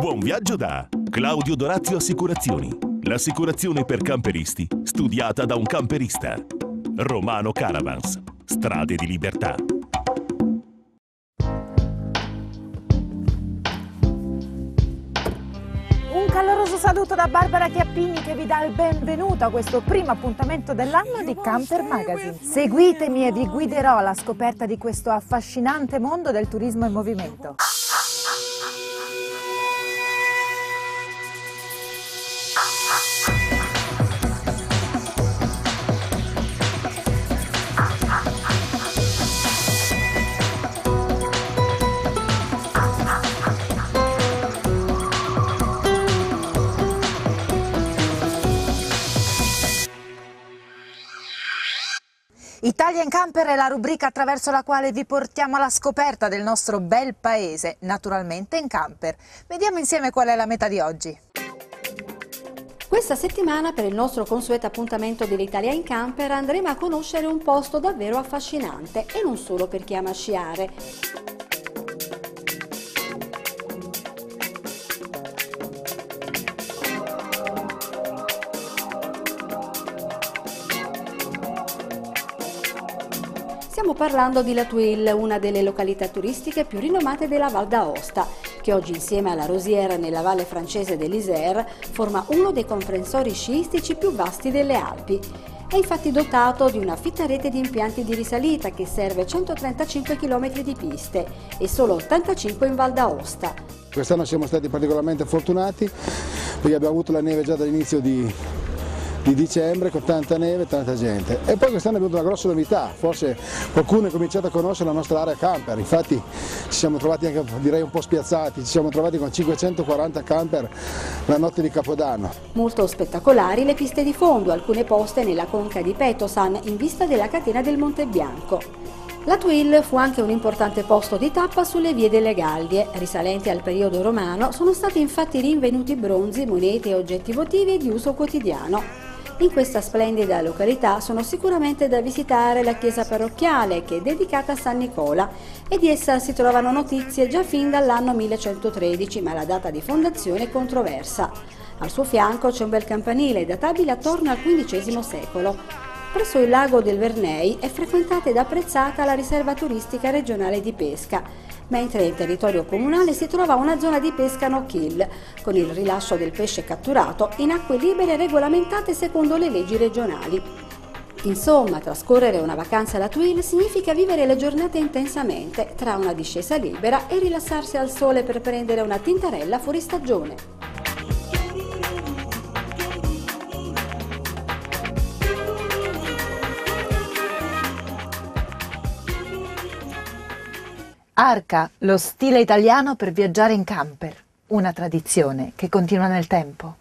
Buon viaggio da Claudio Dorazio Assicurazioni. L'assicurazione per camperisti, studiata da un camperista. Romano Caravans. Strade di libertà. Un caloroso saluto da Barbara Chiappini che vi dà il benvenuto a questo primo appuntamento dell'anno di Camper Magazine. Seguitemi e vi guiderò alla scoperta di questo affascinante mondo del turismo in movimento. Italia in Camper è la rubrica attraverso la quale vi portiamo alla scoperta del nostro bel paese, naturalmente in camper. Vediamo insieme qual è la meta di oggi. Questa settimana per il nostro consueto appuntamento dell'Italia in Camper andremo a conoscere un posto davvero affascinante e non solo per chi ama sciare. Stiamo parlando di La Tuile, una delle località turistiche più rinomate della Val d'Aosta, che oggi insieme alla Rosiera nella valle francese dell'Isère forma uno dei comprensori sciistici più vasti delle Alpi. È infatti dotato di una fitta rete di impianti di risalita che serve 135 km di piste e solo 85 in Val d'Aosta. Quest'anno siamo stati particolarmente fortunati perché abbiamo avuto la neve già dall'inizio di, di dicembre con tanta neve e tanta gente. E poi quest'anno abbiamo avuto una grossa novità, forse qualcuno ha cominciato a conoscere la nostra area camper, infatti ci siamo trovati anche direi un po' spiazzati, ci siamo trovati con 540 camper la notte di Capodanno. Molto spettacolari le piste di fondo, alcune poste nella conca di Petosan in vista della catena del Monte Bianco. La Twill fu anche un importante posto di tappa sulle vie delle Galdie. Risalenti al periodo romano, sono stati infatti rinvenuti bronzi, monete e oggetti votivi di uso quotidiano. In questa splendida località sono sicuramente da visitare la chiesa parrocchiale che è dedicata a San Nicola e di essa si trovano notizie già fin dall'anno 1113 ma la data di fondazione è controversa. Al suo fianco c'è un bel campanile databile attorno al XV secolo. Presso il lago del Vernei è frequentata ed apprezzata la riserva turistica regionale di pesca mentre in territorio comunale si trova una zona di pesca no kill, con il rilascio del pesce catturato in acque libere regolamentate secondo le leggi regionali. Insomma, trascorrere una vacanza alla Twill significa vivere le giornate intensamente, tra una discesa libera e rilassarsi al sole per prendere una tintarella fuori stagione. Arca, lo stile italiano per viaggiare in camper, una tradizione che continua nel tempo.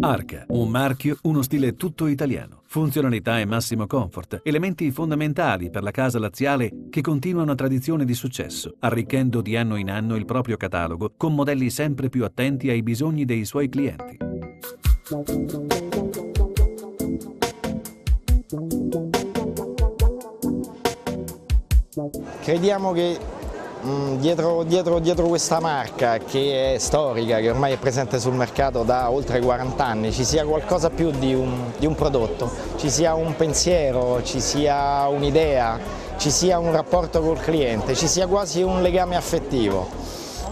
Arca, un marchio, uno stile tutto italiano. Funzionalità e massimo comfort, elementi fondamentali per la casa laziale che continua una tradizione di successo, arricchendo di anno in anno il proprio catalogo con modelli sempre più attenti ai bisogni dei suoi clienti. Crediamo che dietro, dietro, dietro, questa marca che è storica, che ormai è presente sul mercato da oltre 40 anni, ci sia qualcosa più di un, di un prodotto, ci sia un pensiero, ci sia un'idea, ci sia un rapporto col cliente, ci sia quasi un legame affettivo.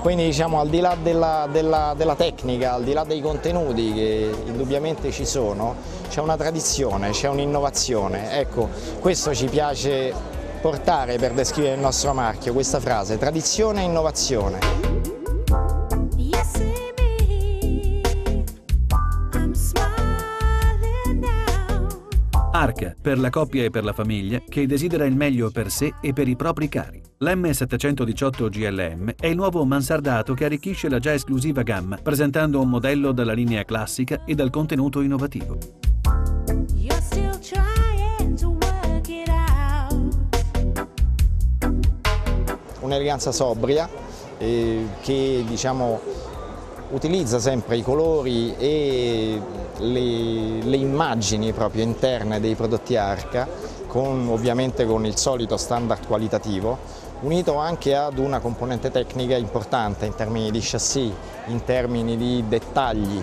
Quindi diciamo al di là della, della, della tecnica, al di là dei contenuti che indubbiamente ci sono, c'è una tradizione, c'è un'innovazione. Ecco, questo ci piace portare per descrivere il nostro marchio questa frase, tradizione e innovazione. Arca, per la coppia e per la famiglia che desidera il meglio per sé e per i propri cari. L'M718 GLM è il nuovo mansardato che arricchisce la già esclusiva gamma, presentando un modello dalla linea classica e dal contenuto innovativo. Un'eleganza sobria eh, che diciamo, utilizza sempre i colori e le, le immagini proprio interne dei prodotti Arca, con, ovviamente con il solito standard qualitativo, unito anche ad una componente tecnica importante in termini di chassis, in termini di dettagli.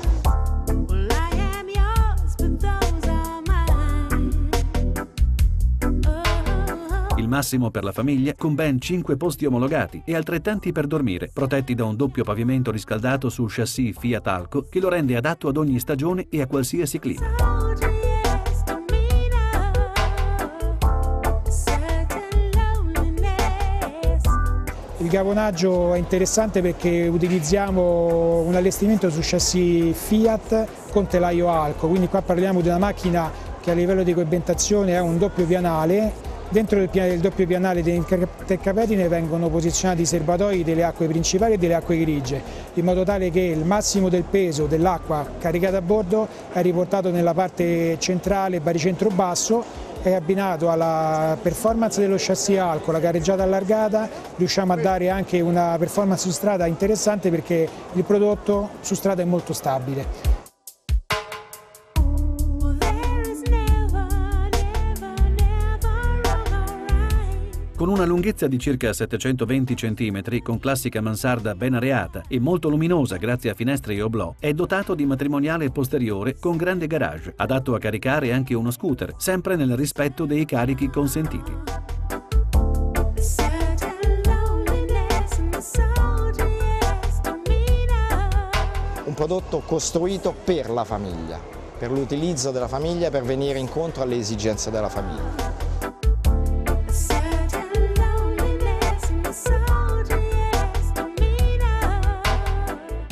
Massimo per la famiglia con ben 5 posti omologati e altrettanti per dormire, protetti da un doppio pavimento riscaldato sul chassis Fiat Alco che lo rende adatto ad ogni stagione e a qualsiasi clima. Il gavonaggio è interessante perché utilizziamo un allestimento su chassis Fiat con telaio Alco, quindi qua parliamo di una macchina che a livello di coibentazione ha un doppio pianale Dentro il, il doppio pianale dei intercapetine vengono posizionati i serbatoi delle acque principali e delle acque grigie, in modo tale che il massimo del peso dell'acqua caricata a bordo è riportato nella parte centrale, baricentro basso, è abbinato alla performance dello chassis alco, la gareggiata allargata, riusciamo a dare anche una performance su strada interessante perché il prodotto su strada è molto stabile. Con una lunghezza di circa 720 cm, con classica mansarda ben areata e molto luminosa grazie a finestre e oblò, è dotato di matrimoniale posteriore con grande garage, adatto a caricare anche uno scooter, sempre nel rispetto dei carichi consentiti. Un prodotto costruito per la famiglia, per l'utilizzo della famiglia, per venire incontro alle esigenze della famiglia.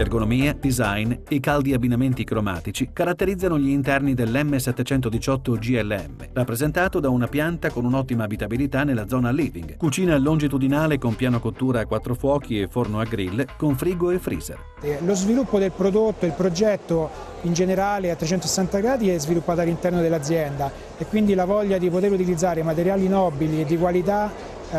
Ergonomia, design e caldi abbinamenti cromatici caratterizzano gli interni dell'M718 GLM, rappresentato da una pianta con un'ottima abitabilità nella zona living, cucina longitudinale con piano cottura a quattro fuochi e forno a grill con frigo e freezer. Eh, lo sviluppo del prodotto, il progetto in generale a 360 gradi è sviluppato all'interno dell'azienda e quindi la voglia di poter utilizzare materiali nobili e di qualità eh,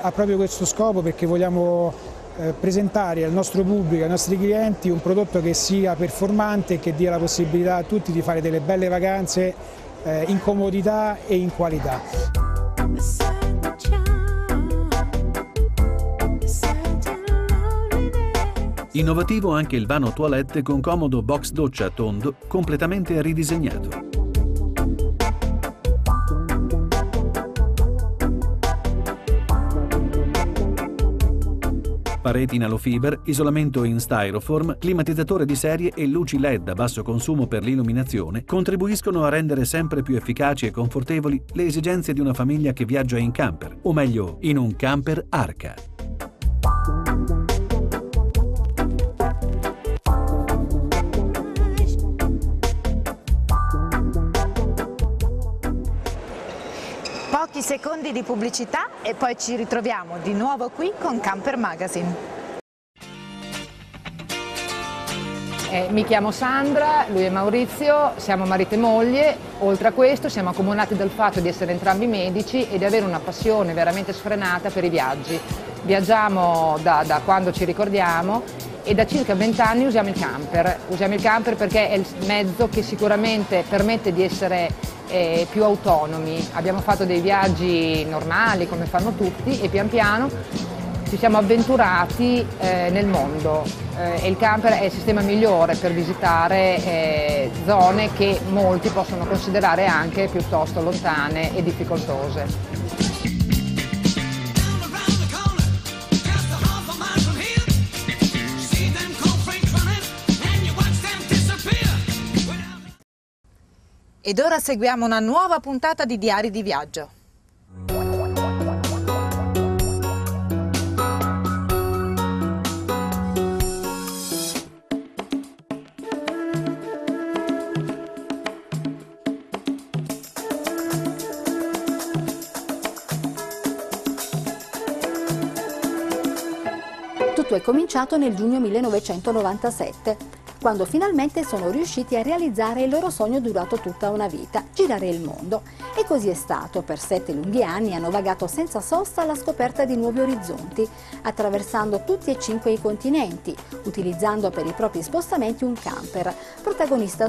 ha proprio questo scopo perché vogliamo presentare al nostro pubblico, ai nostri clienti un prodotto che sia performante e che dia la possibilità a tutti di fare delle belle vacanze eh, in comodità e in qualità. Innovativo anche il vano toilette con comodo box doccia tondo completamente ridisegnato. Pareti in alofiber, isolamento in styrofoam, climatizzatore di serie e luci LED a basso consumo per l'illuminazione contribuiscono a rendere sempre più efficaci e confortevoli le esigenze di una famiglia che viaggia in camper, o meglio, in un camper Arca. Secondi di pubblicità e poi ci ritroviamo di nuovo qui con Camper Magazine. Eh, mi chiamo Sandra, lui è Maurizio, siamo marito e moglie, oltre a questo siamo accomunati dal fatto di essere entrambi medici e di avere una passione veramente sfrenata per i viaggi. Viaggiamo da, da quando ci ricordiamo e da circa 20 anni usiamo il camper. Usiamo il camper perché è il mezzo che sicuramente permette di essere eh, più autonomi. Abbiamo fatto dei viaggi normali come fanno tutti e pian piano ci siamo avventurati eh, nel mondo eh, e il camper è il sistema migliore per visitare eh, zone che molti possono considerare anche piuttosto lontane e difficoltose. Ed ora seguiamo una nuova puntata di Diari di Viaggio. Tutto è cominciato nel giugno 1997 quando finalmente sono riusciti a realizzare il loro sogno durato tutta una vita, girare il mondo. E così è stato, per sette lunghi anni hanno vagato senza sosta alla scoperta di nuovi orizzonti, attraversando tutti e cinque i continenti, utilizzando per i propri spostamenti un camper, protagonista